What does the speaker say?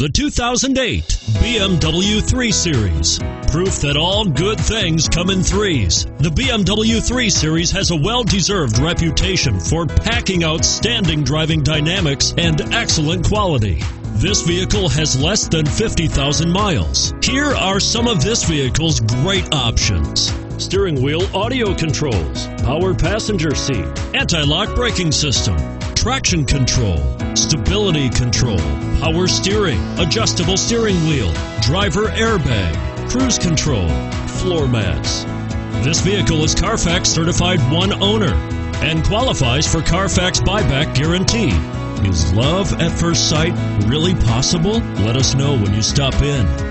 The 2008 BMW 3 Series. Proof that all good things come in threes. The BMW 3 Series has a well deserved reputation for packing outstanding driving dynamics and excellent quality. This vehicle has less than 50,000 miles. Here are some of this vehicle's great options steering wheel audio controls, power passenger seat, anti lock braking system traction control, stability control, power steering, adjustable steering wheel, driver airbag, cruise control, floor mats. This vehicle is Carfax certified one owner and qualifies for Carfax buyback guarantee. Is love at first sight really possible? Let us know when you stop in.